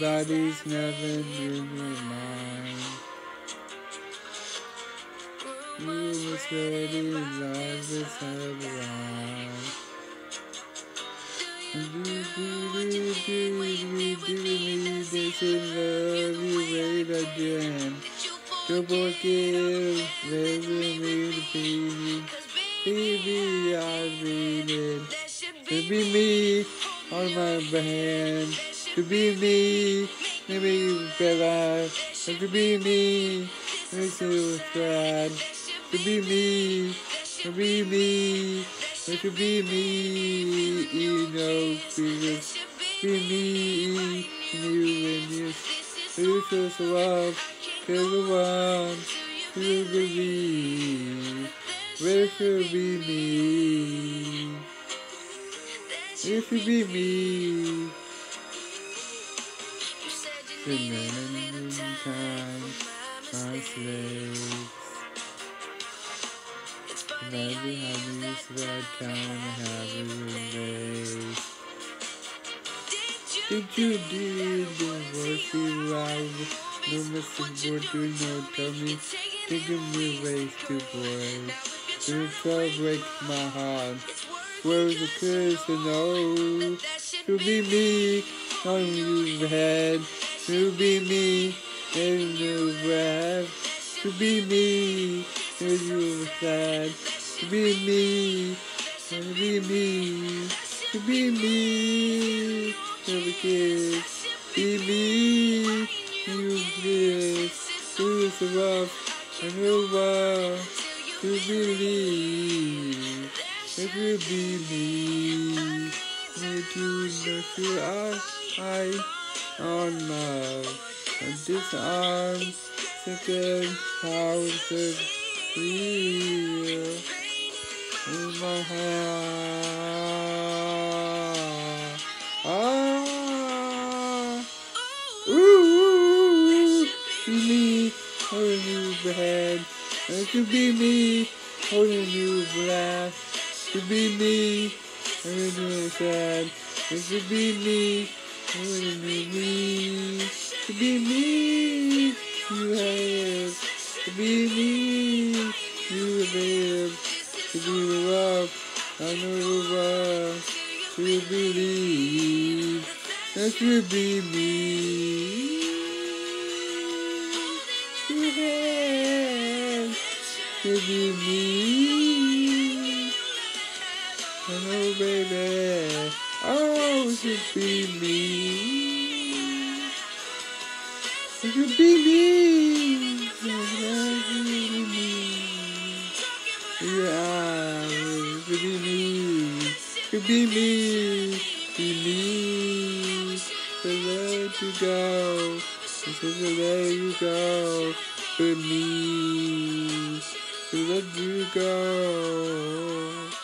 Everybody's never in your mind. You was ready, life is around. Do do do do do do me, they should love you right again. Double kill, living me to be Baby, I mean it. To be me on my band. To be me, maybe better. To be me, makes you sad. To be me, to be me. Could be me, you know, because be me, you and you. Who just love, cause the one who believe. It could be me. It could be me. Remaining time, my slaves. Right behind me is that town having Did you do the work you live? No missing word do no me. Taking me ways to boy. Don't try break my heart. Where's the curse know? To be me, on you've had. To be me, and you breath. To be me, and you sad. To be me, to be me, to be me, to be kids. Be me, you kids. Who's rough and who are to believe. It will be me. Me to the fear I on my on this arm second house of feel in my hand. It could be me holding you black. To be me holding you sad. It could be me holding you me. To be me you have. To be me you live. To be the love I know. To believe that you be me. You have to be me. Oh, baby. Oh, it should be me. It should be me. It should be me. Yeah, it could be me. Could be me. Be me. To let you go. To let you go. For me. Let you go.